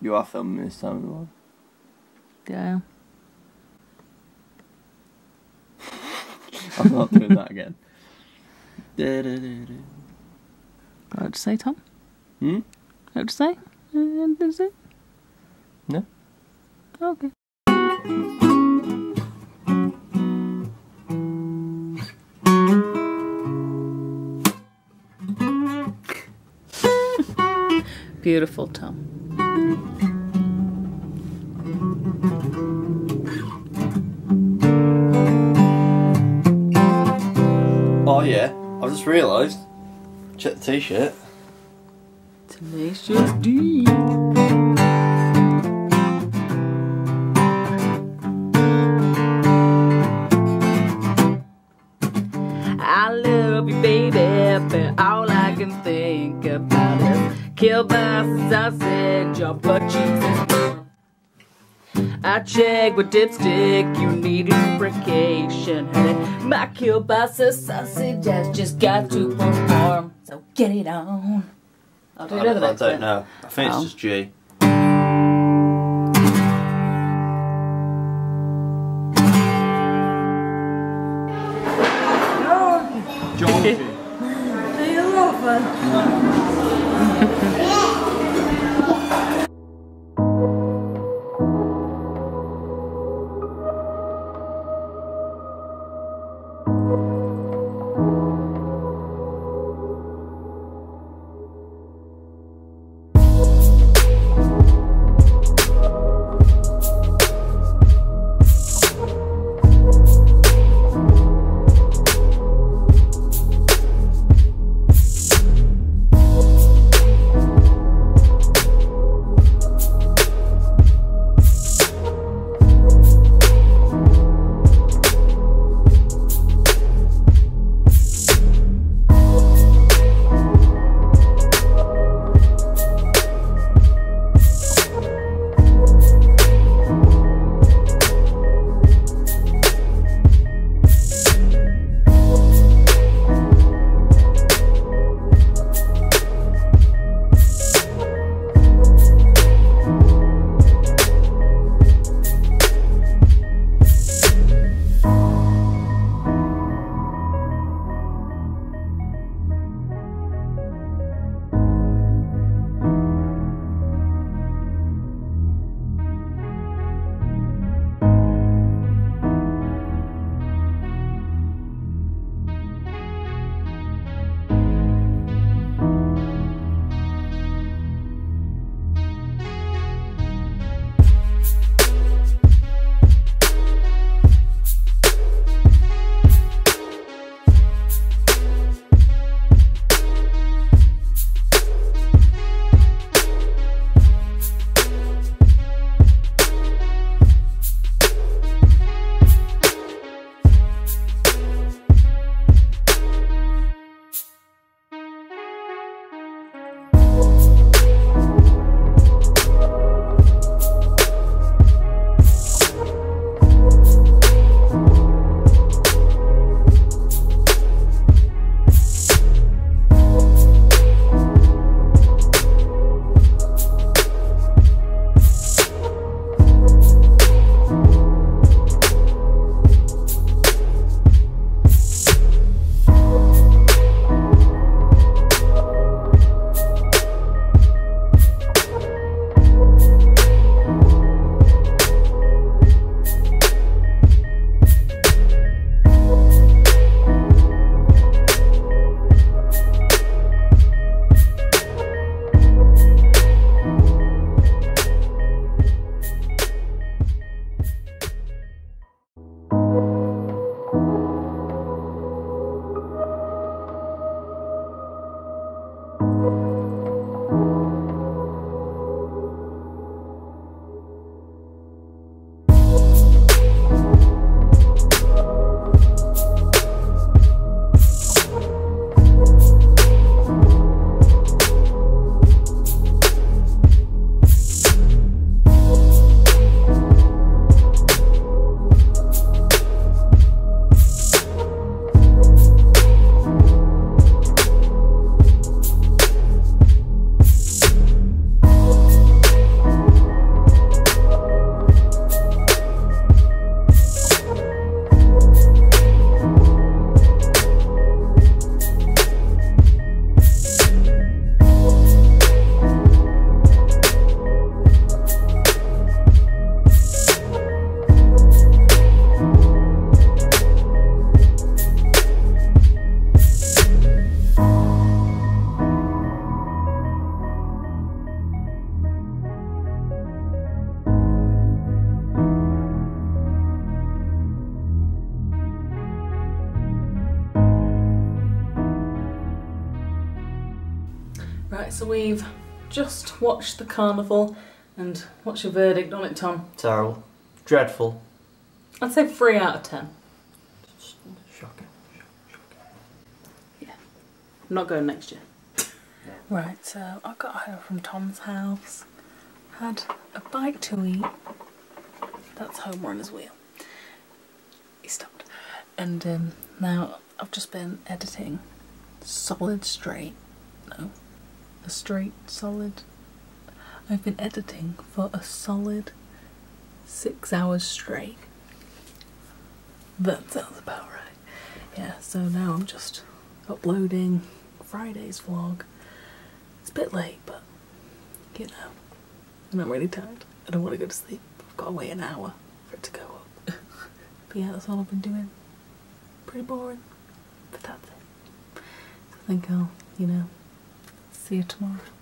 You are filming this time, Lord. Yeah. I'm not doing that again. What did you say, Tom? Hmm? What did you say? Uh, is it? No. Okay. Beautiful, Tom. Oh yeah, I've just realised. Check the t-shirt. Tenacious D. kielbasa, sausage, or butt cheese and corn. I check with dipstick, you need lubrication, honey. My kielbasa sausage has just got to perform, so get it on. I'll do I, another I next don't know. I think Oh. it's just G. Georgie. Do you love Right, so we've just watched the carnival, and what's your verdict on it, Tom? Terrible. Dreadful. I'd say three out of ten. Shocking. I'm not going next year. Right, so I got home from Tom's house, had a bite to eat. That's home on his wheel. He stopped. And um, now I've just been editing Solid Straight. No, a straight solid. I've been editing for a solid six hours straight. That sounds about right. Yeah, so now I'm just uploading Friday's vlog. It's a bit late, but you know, and I'm really tired. I don't want to go to sleep. I've got to wait an hour for it to go up. but yeah, that's all I've been doing. Pretty boring, but that's it. So I think I'll, you know, see you tomorrow.